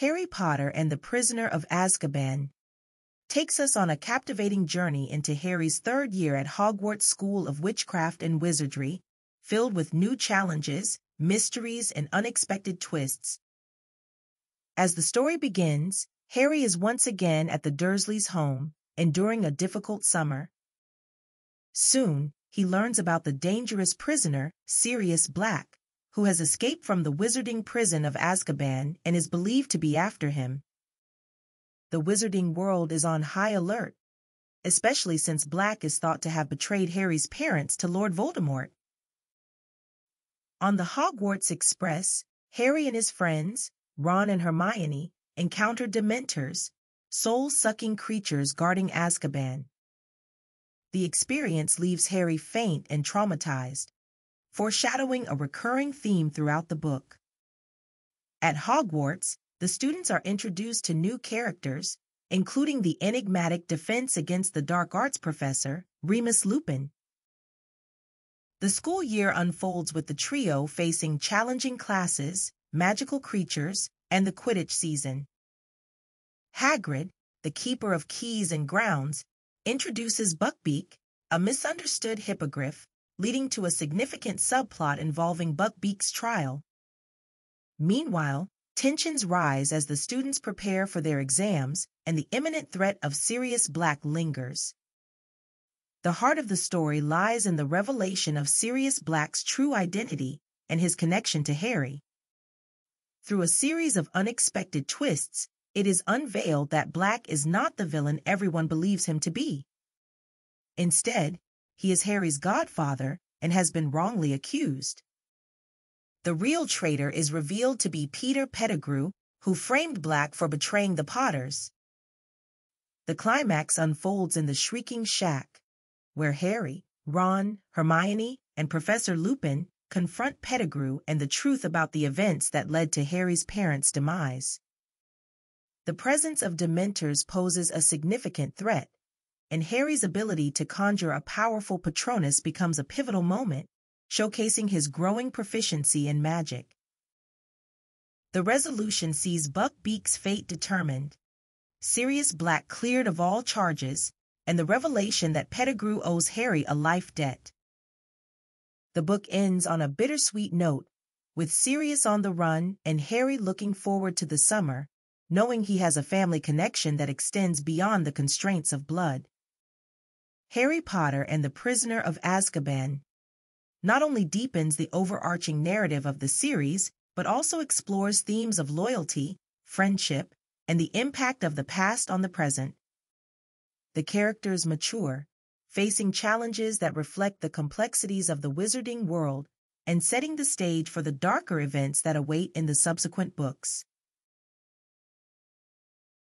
Harry Potter and the Prisoner of Azkaban takes us on a captivating journey into Harry's third year at Hogwarts School of Witchcraft and Wizardry, filled with new challenges, mysteries, and unexpected twists. As the story begins, Harry is once again at the Dursleys' home, enduring a difficult summer. Soon, he learns about the dangerous prisoner, Sirius Black, who has escaped from the wizarding prison of Azkaban and is believed to be after him. The wizarding world is on high alert, especially since Black is thought to have betrayed Harry's parents to Lord Voldemort. On the Hogwarts Express, Harry and his friends, Ron and Hermione, encounter Dementors, soul-sucking creatures guarding Azkaban. The experience leaves Harry faint and traumatized, foreshadowing a recurring theme throughout the book. At Hogwarts, the students are introduced to new characters, including the enigmatic Defense Against the Dark Arts professor, Remus Lupin. The school year unfolds with the trio facing challenging classes, magical creatures, and the Quidditch season. Hagrid, the keeper of keys and grounds, introduces Buckbeak, a misunderstood hippogriff, leading to a significant subplot involving Buckbeak's trial. Meanwhile, tensions rise as the students prepare for their exams and the imminent threat of Sirius Black lingers. The heart of the story lies in the revelation of Sirius Black's true identity and his connection to Harry. Through a series of unexpected twists, it is unveiled that Black is not the villain everyone believes him to be. Instead, he is Harry's godfather and has been wrongly accused. The real traitor is revealed to be Peter Pettigrew, who framed Black for betraying the Potters. The climax unfolds in the Shrieking Shack, where Harry, Ron, Hermione, and Professor Lupin confront Pettigrew and the truth about the events that led to Harry's parents' demise. The presence of Dementors poses a significant threat, and Harry's ability to conjure a powerful Patronus becomes a pivotal moment, showcasing his growing proficiency in magic. The resolution sees Buckbeak's fate determined, Sirius Black cleared of all charges, and the revelation that Pettigrew owes Harry a life debt. The book ends on a bittersweet note, with Sirius on the run and Harry looking forward to the summer, knowing he has a family connection that extends beyond the constraints of blood. Harry Potter and the Prisoner of Azkaban not only deepens the overarching narrative of the series, but also explores themes of loyalty, friendship, and the impact of the past on the present. The characters mature, facing challenges that reflect the complexities of the wizarding world and setting the stage for the darker events that await in the subsequent books.